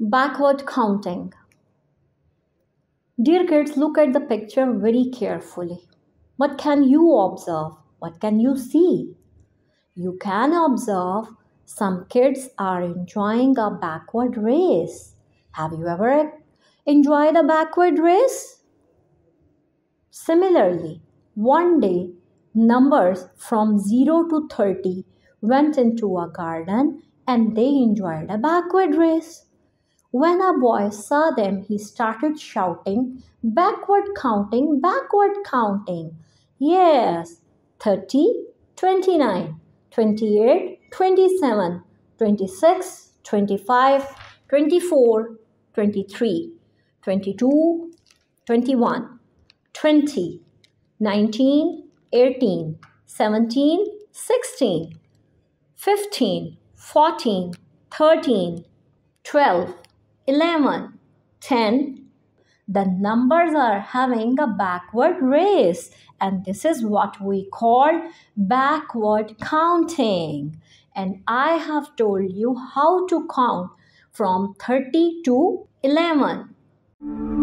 Backward counting. Dear kids, look at the picture very carefully. What can you observe? What can you see? You can observe some kids are enjoying a backward race. Have you ever enjoyed a backward race? Similarly, one day numbers from 0 to 30 went into a garden and they enjoyed a backward race. When a boy saw them, he started shouting, Backward counting, backward counting. Yes, 30, 29, 28, 27, 26, 25, 24, 23, 22, 21, 20, 19, 18, 17, 16, 15, 14, 13, 12, 11, 10. The numbers are having a backward race, and this is what we call backward counting. And I have told you how to count from 30 to 11.